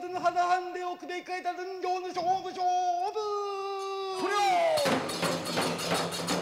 ずぬはだでおくべいかえたずんじょう勝負。ょう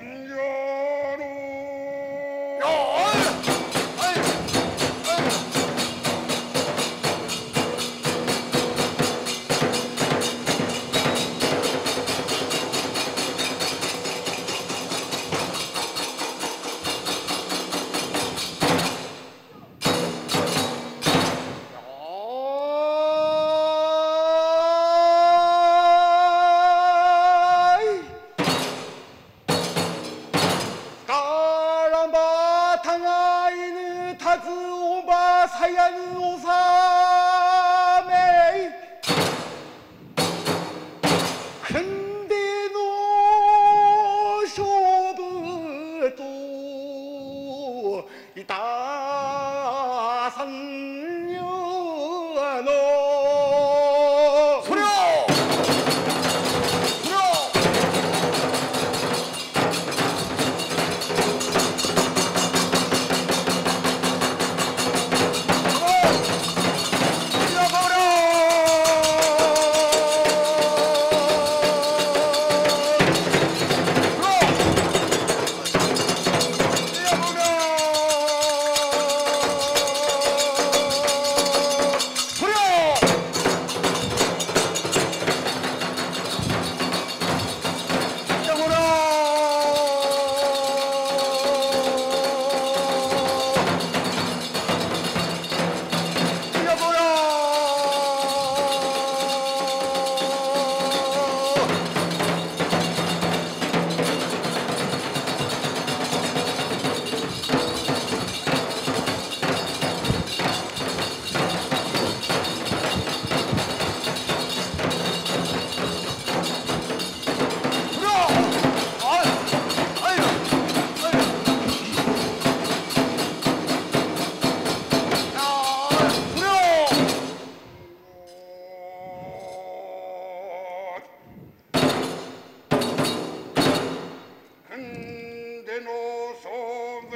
Señor. American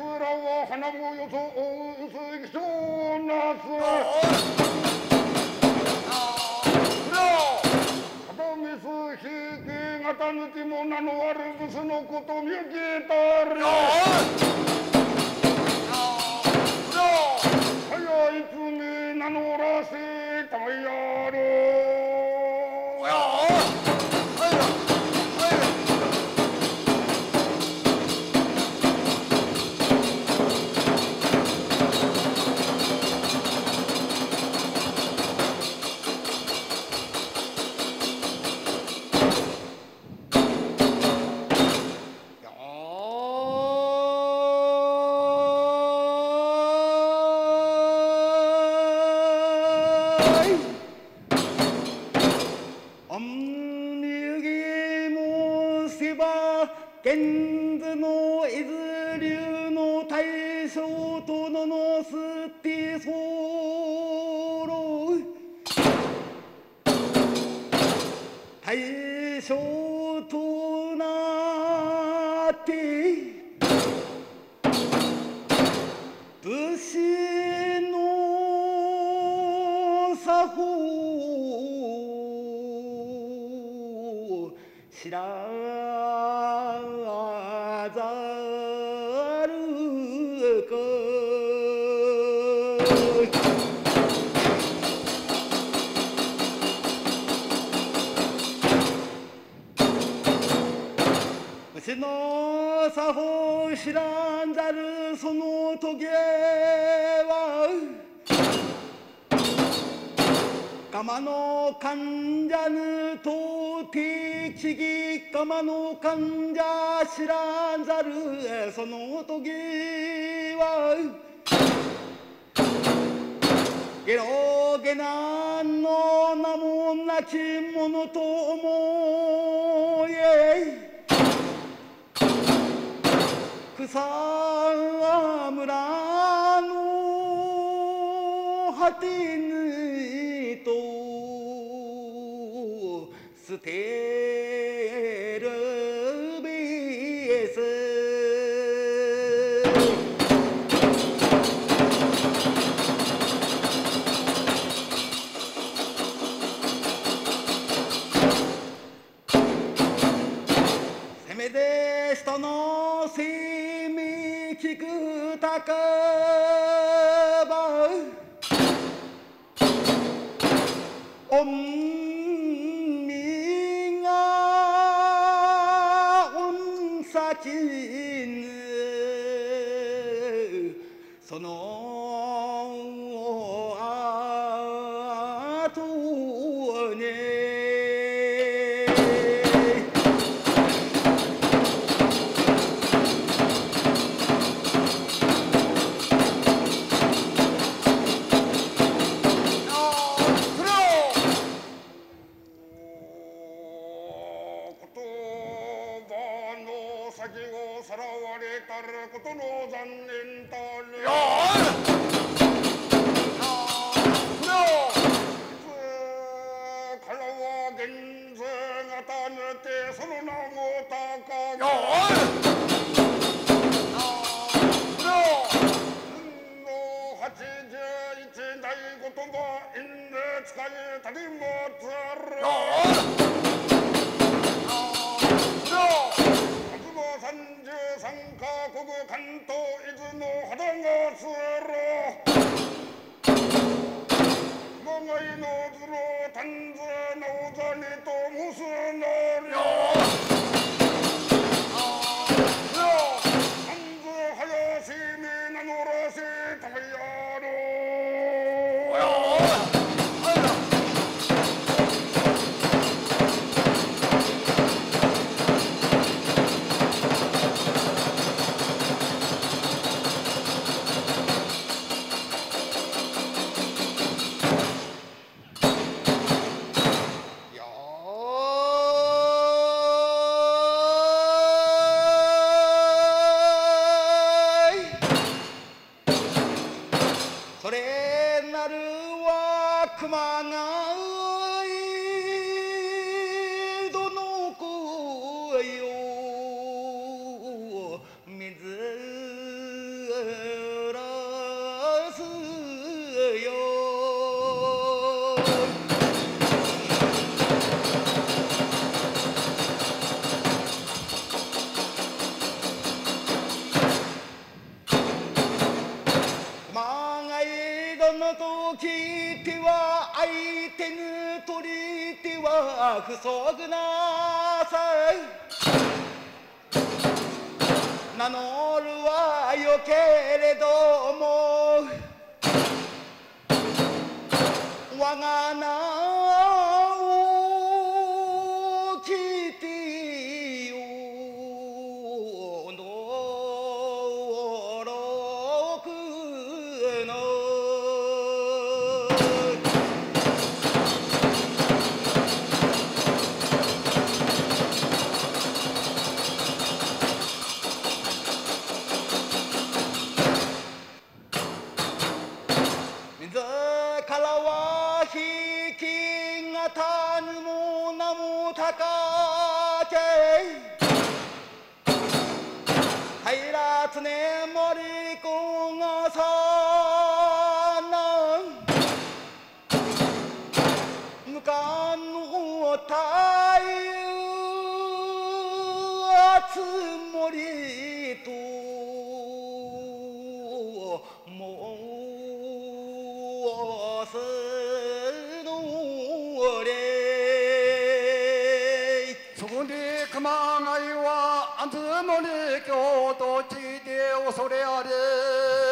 らは花もよそおうすぎそうなす抜きもの悪しすのこと見受けたりい。つに名らせ大将とのすってそろ大将釜の患者ぬとてちぎ釜の患者知らざるその棘はゲロゲナの名もなきものと思え。草村捨先をさらわれたることの残念たるからは現世がぬてその名も高がの八十一代言葉因で使いたりも肌がする我がいのずろ丹津の座にとむすの安住の霊地で恐れあれ。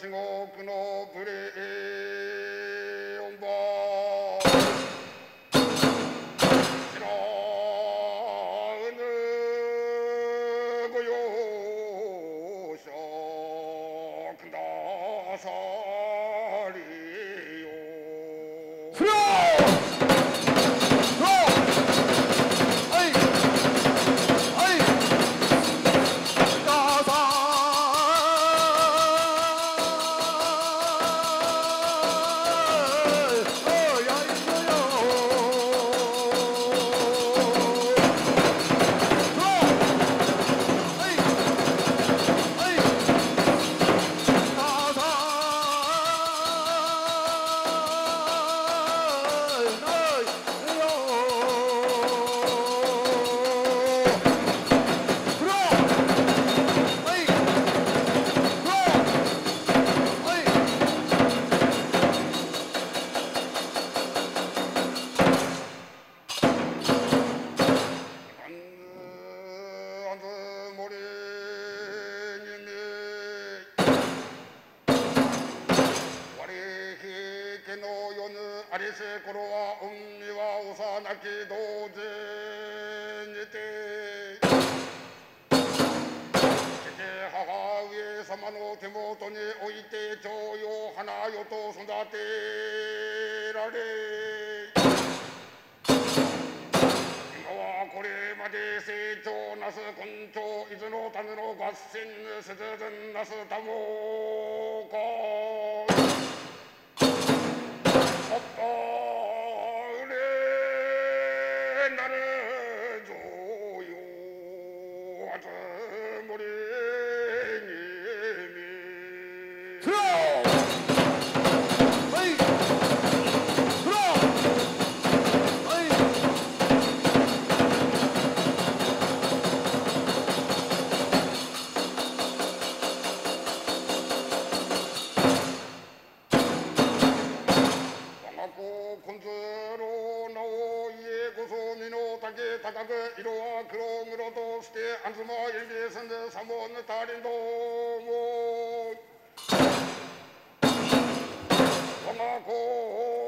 地獄のプレイなす根伊豆の種の合戦せずずんなすたもかさったれなるぞよはず黒として東入り住んでさもぬたりども我が子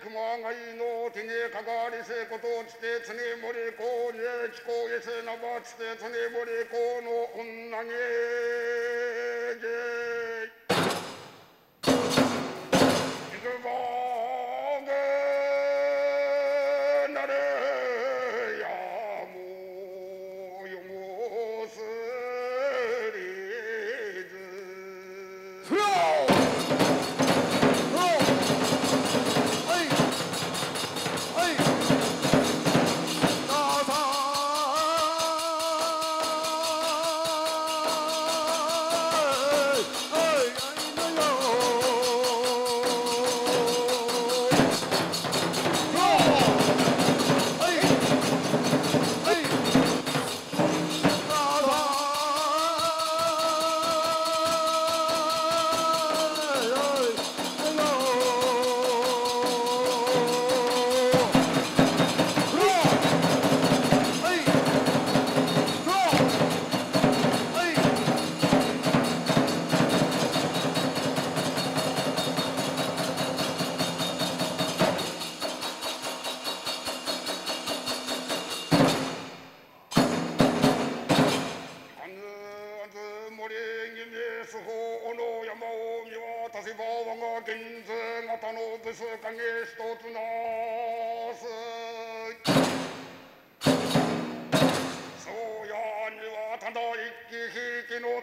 熊谷の手にかかりせことつて常森公に聞こえせなばつて常森公の女に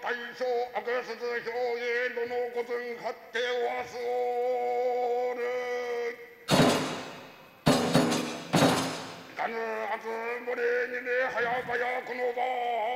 大将悪すず表現どのごずん張ってわすおるかぬはず森にねはやばやこの場